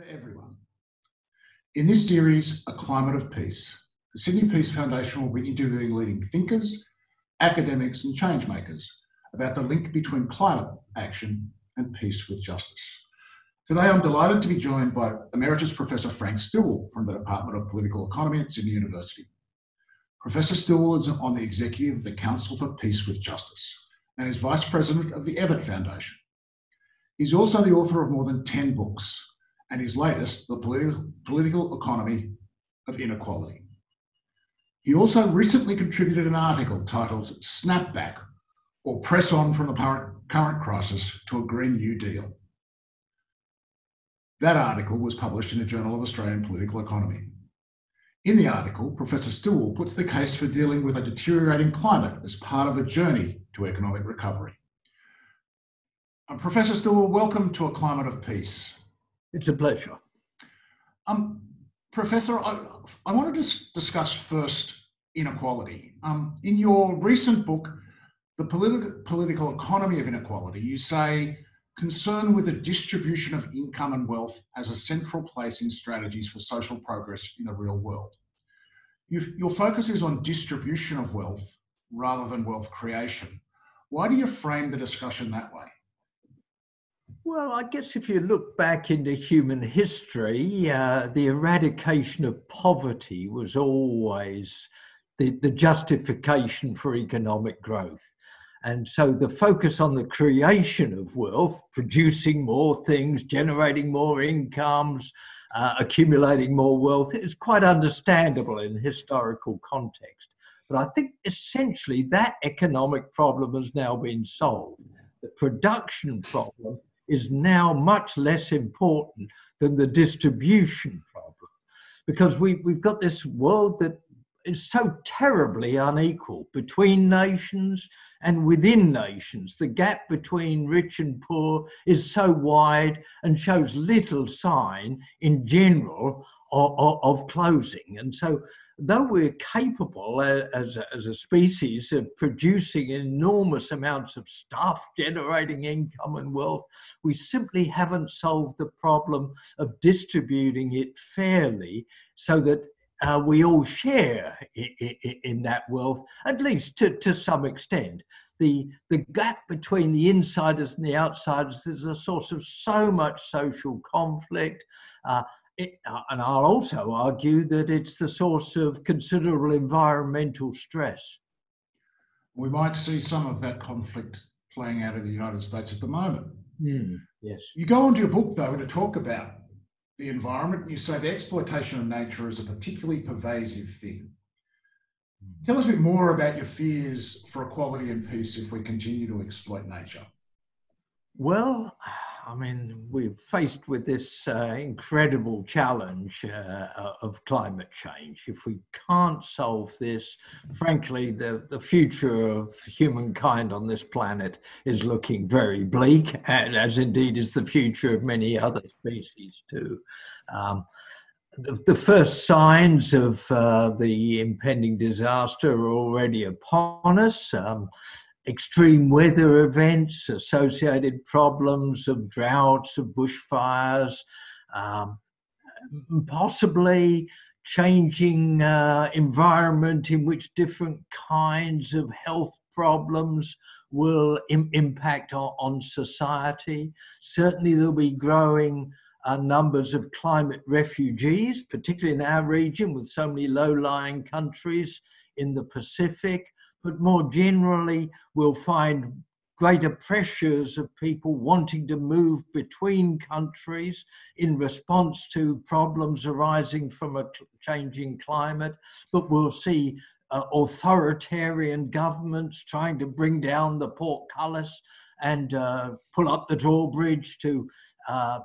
for everyone. In this series, A Climate of Peace, the Sydney Peace Foundation will be interviewing leading thinkers, academics, and changemakers about the link between climate action and peace with justice. Today, I'm delighted to be joined by Emeritus Professor Frank Stilwell from the Department of Political Economy at Sydney University. Professor Stilwell is on the executive of the Council for Peace with Justice and is Vice President of the Evatt Foundation. He's also the author of more than 10 books, and his latest, The Politi- Political Economy of Inequality. He also recently contributed an article titled Snapback or Press On from the Current, Crisis to a Green New Deal. That article was published in the Journal of Australian Political Economy. In the article, Professor Stilwell puts the case for dealing with a deteriorating climate as part of the journey to economic recovery. And Professor Stilwell, welcome to a climate of peace. It's a pleasure. Um, Professor, I, I want to dis- discuss first inequality. Um, in your recent book, The Politi- Political Economy of Inequality, you say concern with the distribution of income and wealth has a central place in strategies for social progress in the real world. you your focus is on distribution of wealth rather than wealth creation. Why do you frame the discussion that way? Well, I guess if you look back into human history, uh, the eradication of poverty was always the, the justification for economic growth. And so the focus on the creation of wealth, producing more things, generating more incomes, uh, accumulating more wealth is quite understandable in historical context. But I think essentially that economic problem has now been solved. The production problem is now much less important than the distribution problem because we, we've got this world that is so terribly unequal between nations and within nations. The gap between rich and poor is so wide and shows little sign in general of, of, of closing. And so though we're capable as a, as a species of producing enormous amounts of stuff, generating income and wealth, we simply haven't solved the problem of distributing it fairly so that uh, we all share in that wealth, at least to, to some extent. The, the gap between the insiders and the outsiders is a source of so much social conflict. Uh, it, uh, and I'll also argue that it's the source of considerable environmental stress. We might see some of that conflict playing out in the United States at the moment. Mm, yes. You go on to your book, though, to talk about the environment, and you say the exploitation of nature is a particularly pervasive thing. Hmm. Tell us a bit more about your fears for equality and peace if we continue to exploit nature. Well, I mean, we're faced with this uh, incredible challenge uh, of climate change. If we can't solve this, frankly, the, the future of humankind on this planet is looking very bleak, and as indeed is the future of many other species too. Um, the, the, first signs of uh, the impending disaster are already upon us. Um, extreme weather events, associated problems of droughts, of bushfires, um, possibly changing uh, environment in which different kinds of health problems will Im- impact on, on, society. Certainly, there'll be growing uh, numbers of climate refugees, particularly in our region with so many low lying countries in the Pacific but more generally, we'll find greater pressures of people wanting to move between countries in response to problems arising from a changing climate. But we'll see uh, authoritarian governments trying to bring down the portcullis and uh, pull up the drawbridge to uh,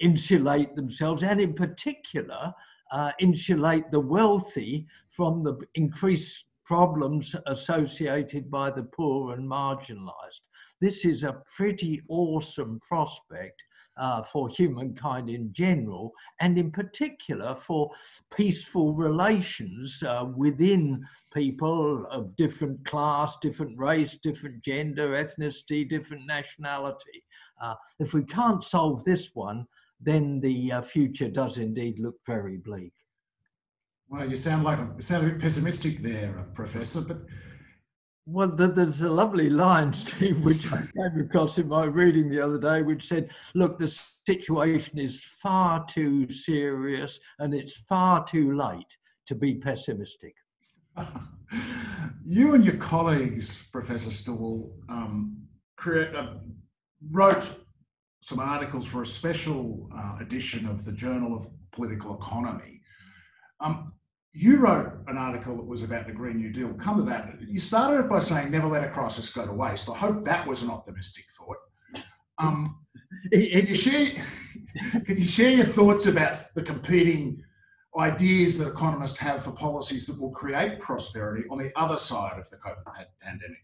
insulate themselves, and in particular, uh, insulate the wealthy from the increased problems associated by the poor and marginalized. This is a pretty awesome prospect uh, for humankind in general, and in particular for peaceful relations uh, within people of different class, different race, different gender, ethnicity, different nationality. Uh, if we can't solve this one, then the uh, future does indeed look very bleak. Well, you sound like a, you sound a bit pessimistic there, uh, Professor. But well, there's a lovely line, Steve, which I came across in my reading the other day, which said, "Look, the situation is far too serious, and it's far too late to be pessimistic." you and your colleagues, Professor Stilwell, um, create, uh, wrote some articles for a special uh, edition of the Journal of Political Economy. Um, you wrote an article that was about the Green New Deal. Come to that. You started it by saying, never let a crisis go to waste. I hope that was an optimistic thought. Um, can, you share, can you share your thoughts about the competing ideas that economists have for policies that will create prosperity on the other side of the COVID pandemic?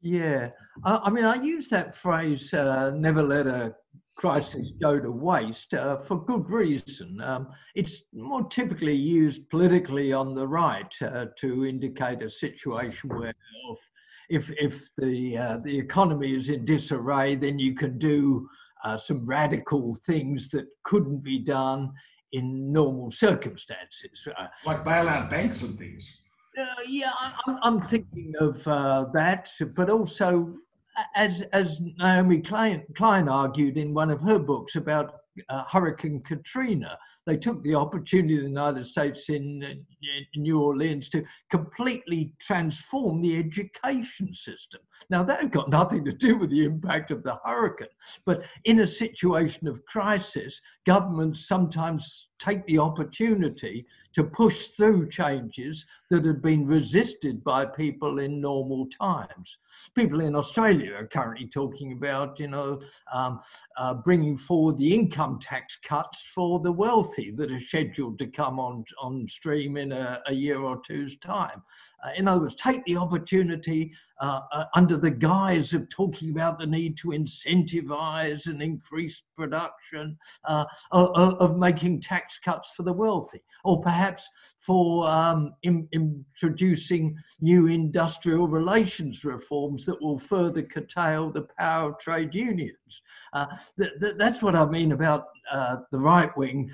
Yeah, I, I mean, I use that phrase, uh, never let a crisis go to waste uh, for good reason. Um, it's more typically used politically on the right uh, to indicate a situation where if, if the, uh, the economy is in disarray, then you can do uh, some radical things that couldn't be done in normal circumstances. Uh, like bail out banks and things. Uh, yeah, I'm, I'm, thinking of uh, that, but also, as as Naomi Klein, Klein argued in one of her books about uh, Hurricane Katrina, they took the opportunity in the United States in, in, New Orleans to completely transform the education system. Now, that had got nothing to do with the impact of the hurricane, but in a situation of crisis, governments sometimes take the opportunity to push through changes that had been resisted by people in normal times. People in Australia are currently talking about, you know, um, uh, bringing forward the income tax cuts for the wealthy that are scheduled to come on, on stream in a, a year or two's time. Uh, in other words, take the opportunity uh, uh, under the guise of talking about the need to incentivize and increase production, uh, of, making tax cuts for the wealthy, or perhaps for um, in, introducing new industrial relations reforms that will further curtail the power of trade unions. Uh, th- th- that's what I mean about uh, the right wing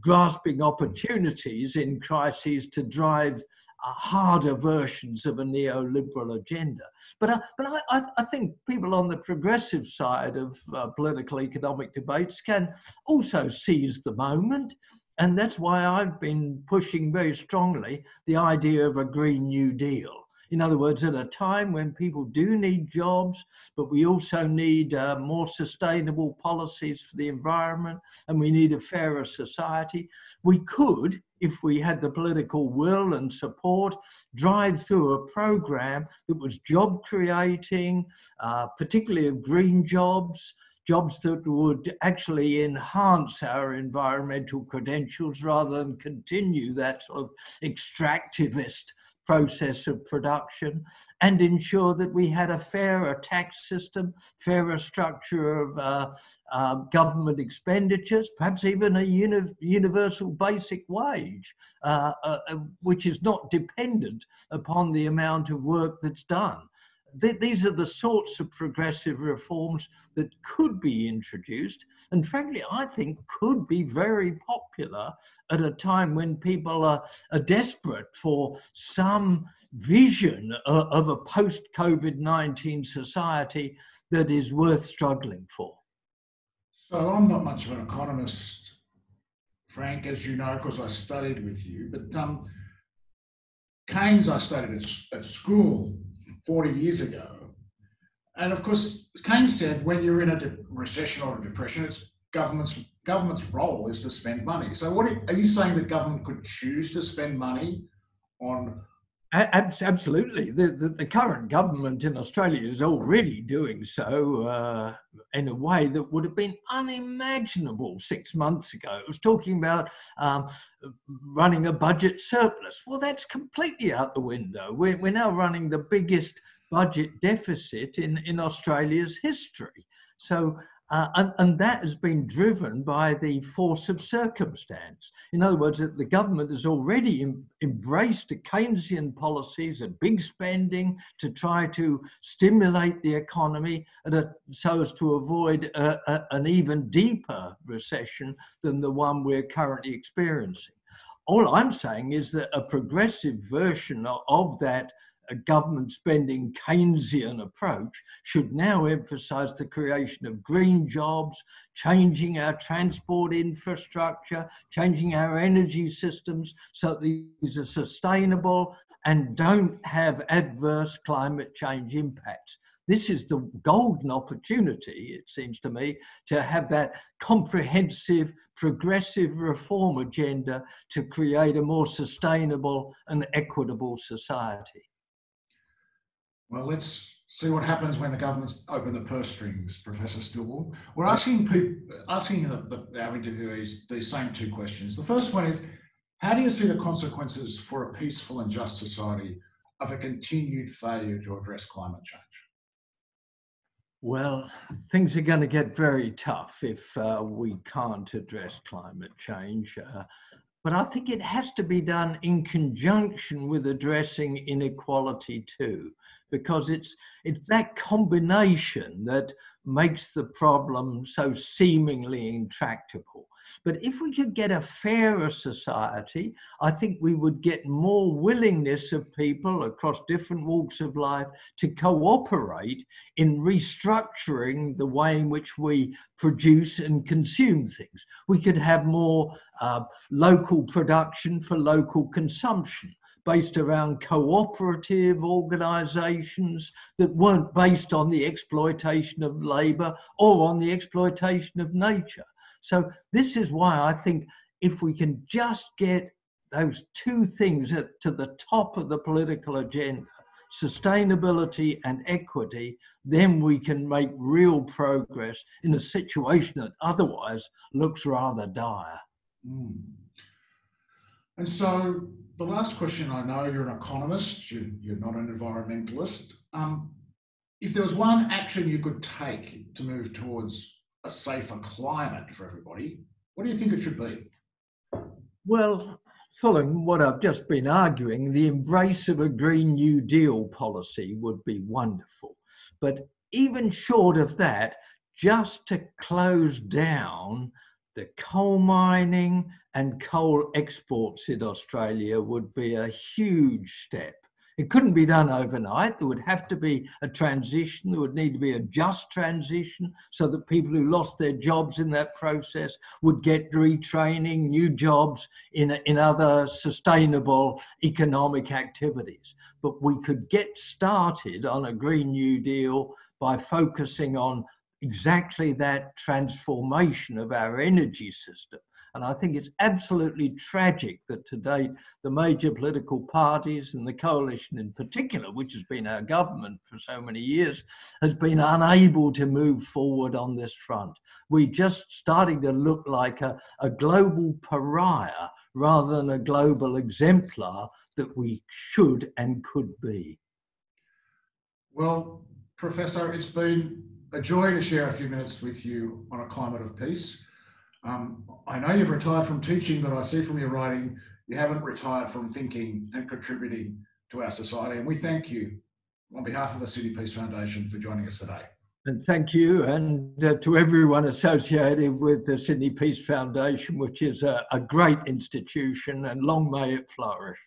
grasping opportunities in crises to drive harder versions of a neoliberal agenda. But, uh, but I, I, think people on the progressive side of uh, political economic debates can also seize the moment. And that's why I've been pushing very strongly the idea of a Green New Deal. In other words, at a time when people do need jobs, but we also need uh, more sustainable policies for the environment and we need a fairer society, we could, if we had the political will and support, drive through a program that was job creating, uh, particularly of green jobs, jobs that would actually enhance our environmental credentials rather than continue that sort of extractivist process of production and ensure that we had a fairer tax system, fairer structure of uh, uh, government expenditures, perhaps even a uni universal basic wage, uh, uh which is not dependent upon the amount of work that's done th these are the sorts of progressive reforms that could be introduced and frankly I think could be very popular at a time when people are, are desperate for some vision of, of a post-COVID-19 society that is worth struggling for. So I'm not much of an economist, Frank, as you know, because I studied with you, but um, Keynes I studied at, at school 40 years ago. And of course, Keynes said when you're in a recession or a depression, it's government's government's role is to spend money. So, what are you saying? that government could choose to spend money on Absolutely. The, the, the, current government in Australia is already doing so uh, in a way that would have been unimaginable six months ago. It was talking about um, running a budget surplus. Well, that's completely out the window. We're, we're now running the biggest budget deficit in, in Australia's history. So Uh, and, and, that has been driven by the force of circumstance. In other words, the government has already em- embraced Keynesian policies of big spending to try to stimulate the economy a, uh, so as to avoid a, a, an even deeper recession than the one we're currently experiencing. All I'm saying is that a progressive version of, of that a government spending Keynesian approach should now emphasize the creation of green jobs, changing our transport infrastructure, changing our energy systems so these are sustainable and don't have adverse climate change impacts. This is the golden opportunity, it seems to me, to have that comprehensive, progressive reform agenda to create a more sustainable and equitable society. Well, let's see what happens when the governments open the purse strings, Professor Stilwell. We're asking people, asking the, the, our interviewees these same two questions. The first one is, how do you see the consequences for a peaceful and just society of a continued failure to address climate change? Well, things are going to get very tough if uh, we can't address climate change. Uh, but I think it has to be done in conjunction with addressing inequality too because it's it's that combination that makes the problem so seemingly intractable. But if we could get a fairer society, I think we would get more willingness of people across different walks of life to cooperate in restructuring the way in which we produce and consume things. We could have more uh, local production for local consumption based around cooperative organizations that weren't based on the exploitation of labor or on the exploitation of nature. So, this is why I think if we can just get those two things at, to the top of the political agenda sustainability and equity, then we can make real progress in a situation that otherwise looks rather dire. Mm. And so the last question I know you're an economist, you, are not an environmentalist. Um, if there was one action you could take to move towards a safer climate for everybody, what do you think it should be? Well, following what I've just been arguing, the embrace of a Green New Deal policy would be wonderful. But even short of that, just to close down the coal mining and coal exports in Australia would be a huge step. It couldn't be done overnight. There would have to be a transition. There would need to be a just transition so that people who lost their jobs in that process would get retraining, new jobs in, in other sustainable economic activities. But we could get started on a Green New Deal by focusing on exactly that transformation of our energy system. And I think it's absolutely tragic that to date the major political parties and the coalition in particular, which has been our government for so many years, has been unable to move forward on this front. We're just starting to look like a, a global pariah rather than a global exemplar that we should and could be. Well, Professor, it's been a joy to share a few minutes with you on a climate of peace. Um, I know you've retired from teaching, but I see from your writing you haven't retired from thinking and contributing to our society. And we thank you on behalf of the Sydney Peace Foundation for joining us today. And thank you, and uh, to everyone associated with the Sydney Peace Foundation, which is a, a great institution, and long may it flourish.